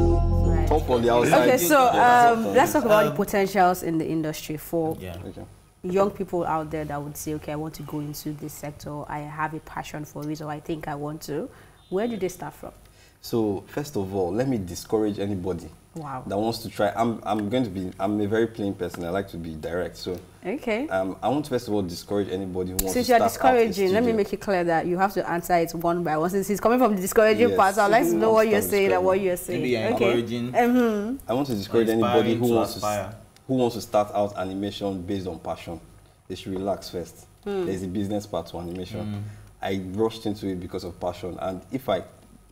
Right. Top on the outside. Okay, so um, let's talk about the potentials in the industry for Yeah. Okay. young people out there that would say, okay, I want to go into this sector. I have a passion for it, or I think I want to. Where do they start from? So first of all, let me discourage anybody Wow. that wants to try. I'm, I'm going to be, I'm a very plain person. I like to be direct. So Okay. um, I want to first of all discourage anybody who wants Since to you're start out a discouraging, let me make it clear that you have to answer it one by one. Since it's coming from the discouraging Yes. part, so I'd like to know what you're saying and what you're saying. Maybe okay. encouraging. Mm-hmm. I want to discourage anybody who to wants to, aspire. s- who wants to start out animation based on passion. They should relax first. There's a business part to animation. I rushed into it because of passion, and if I,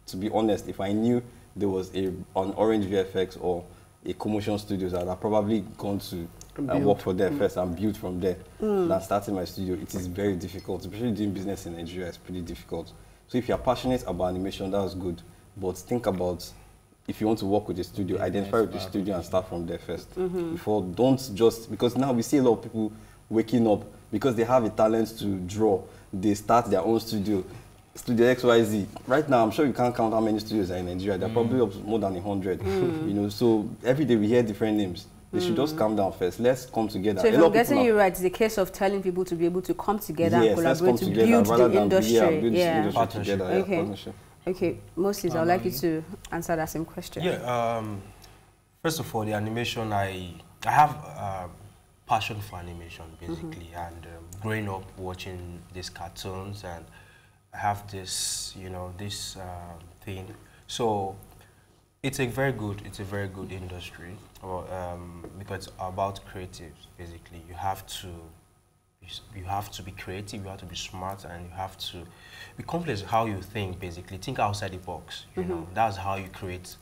to be honest, if I knew there was a on Orange VFX or a commotion studios, I'd have probably gone to And uh, work for there mm. first and build from there mm. than starting my studio. It is very difficult, especially doing business in Nigeria. It's pretty difficult. So if you're passionate about animation, that's good. But think about if you want to work with a studio, Business identify with the studio and start from there 1st mm-hmm. Before, don't just because now we see a lot of people waking up because they have a talent to draw. They start their own studio, Studio XYZ. Right now, I'm sure you can't count how many studios are in Nigeria. They're probably more than hundred. You know, so every day we hear different names. They should just calm down first. Let's come together. So if I'm of people getting are- you right, it's a case of telling people to be able to come together yes, and let's collaborate come to together build rather the than industry. Yeah, build yeah. industry Partnership. together. Yeah, Okay. partnership. Okay, Moses, I'd like you to answer that same question. Yeah. Um, first of all, the animation, I I have uh, passion for animation basically, and um, growing up watching these cartoons, and I have this, you know, this um thing. So it's a very good, it's a very good industry, or, um, because it's about creatives. Basically, you have to you have to be creative, you have to be smart, and you have to be complex how you think, basically. Think outside the box, you know. That's how you create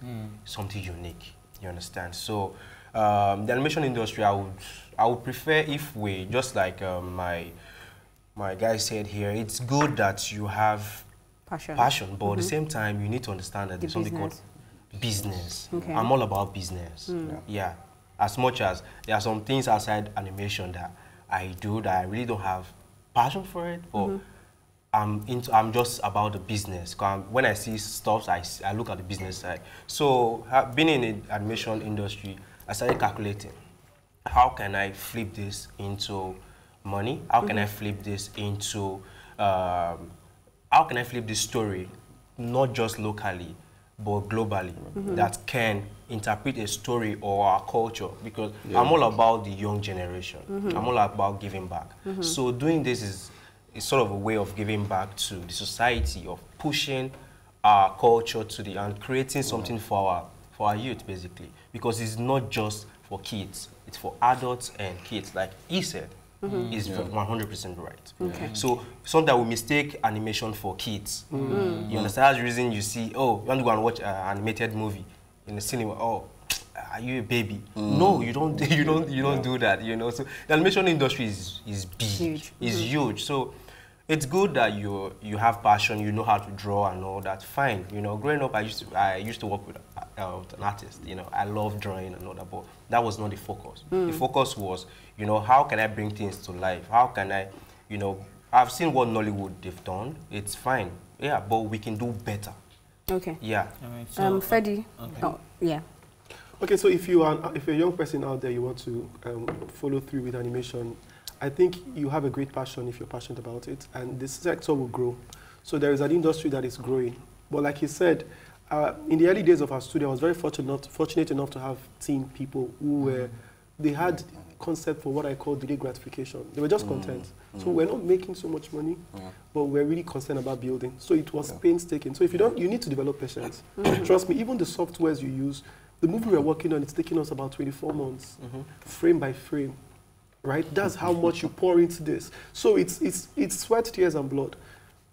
something unique, you understand? So, um, the animation industry, I would, I would prefer if we, just like um, my, my guy said here, it's good that you have Passion. passion, but at the mm-hmm. same time, you need to understand that The there's something called business. business. Okay. I'm all about business. Mm. Yeah. As much as there are some things outside animation that I do that I really don't have passion for it, but mm-hmm. I'm into. I'm just about the business. 'Cause I'm- when I see stuff, I look at the business side. So ha- being in the animation industry, I started calculating how can I flip this into money? How can I mm-hmm. flip this into, um, how can I flip this story, not just locally, but globally, mm-hmm. that can interpret a story or our culture? Because I'm all about the young generation. Mm-hmm. I'm all about giving back. So doing this is, is sort of a way of giving back to the society, of pushing our culture to the, and creating something for our, for our youth, basically. Because it's not just for kids, it's for adults and kids. Like he said, Mm-hmm. is 100% right. Okay. So sometimes we mistake animation for kids. Mm-hmm. You mm-hmm. understand? That's the reason you see, oh, you want to go and watch an animated movie in the cinema. Oh, are you a baby? Mm. No, you don't. You don't. You don't do that. You know. So the animation industry is is big. Huge. Is huge. So it's good that you you have passion. You know how to draw and all that. Fine. You know, growing up, I used to I used to work with, uh, with an artist. You know, I love drawing and all that, but that was not the focus. The focus was, you know, how can I bring things to life? How can I, you know, I've seen what Nollywood they've done. It's fine. Yeah, but we can do better. Okay. Yeah. All right, so, Um, uh, Ferdy. okay. Oh, yeah. Okay, so if you are if you're a young person out there, you want to um, follow through with animation, I think you have a great passion if you're passionate about it, and this sector will grow. So there is an industry that is growing. But like he said, uh, in the early days of our studio, I was very fortunate fortunate enough to have team people who mm. were they had concept for what I call delayed gratification. They were just mm. content. Mm. So we're not making so much money, but we're really concerned about building. So it was painstaking. So if you don't, you need to develop patience. Mm-hmm. Trust me, even the softwares you use, the movie we're working on, it's taking us about 24 months, mm-hmm. frame by frame, right? That's how much you pour into this. So it's, it's, it's sweat, tears, and blood.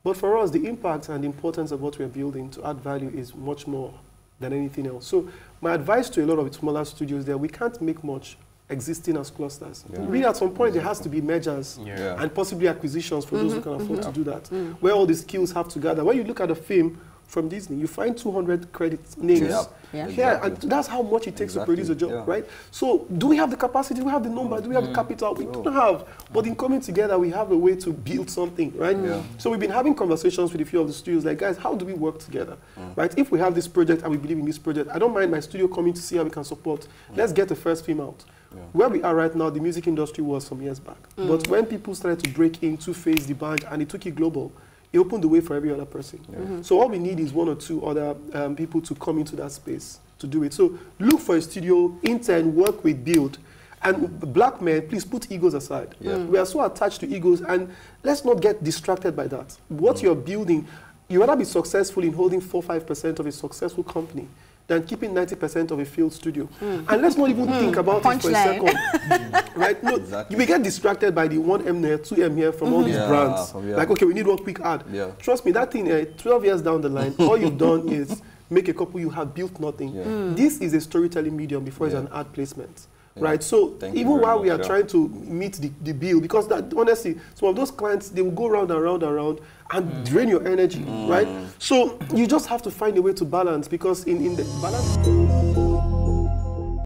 But for us, the impact and the importance of what we're building to add value is much more than anything else. So my advice to a lot of smaller studios there, we can't make much existing as clusters. Really, at some point, there has to be mergers Yeah. Yeah. and possibly acquisitions for those who can mm-hmm. afford to mm-hmm. do that, mm-hmm. where all the skills have to gather. When you look at a film from Disney. You find 200 credit names Yeah, Yeah. exactly. and that's how much it takes Exactly, to produce a job, yeah. right? So, do we have the capacity? Do we have the number? Do we have the mm. capital? We No. don't have. But in coming together, we have a way to build something, right? Yeah. So we've been having conversations with a few of the studios, like, guys, how do we work together, mm. right? If we have this project and we believe in this project, I don't mind my studio coming to see how we can support. Mm. Let's get the first film out. Where we are right now, the music industry was some years back. But when people started to break into Phase the band and it took it global, it opened the way for every other person. Mm-hmm. So all we need is one or two other um, people to come into that space to do it. So look for a studio, intern, work with, build. And black men, please put egos aside. Yeah. Mm. We are so attached to egos, and let's not get distracted by that. What mm. you're building, you rather be successful in holding 4 5% of a successful company than keeping 90% of a field studio. And let's not even think about it for a second. right? No, Exactly. we get distracted by the 1M there, 2M here from all these Yeah, brands. from- yeah. Like, okay, we need one quick ad. Yeah. Trust me, that thing, uh, 12 years down the line, all you've done is make a couple, you have built nothing. Yeah. Mm. This is a storytelling medium before it's an ad placement. Yeah. Right, so Thank even while we are yeah. trying to meet the, the bill, because that honestly, some of those clients they will go round and round and round and drain your energy, right? So you just have to find a way to balance because in, in the balance.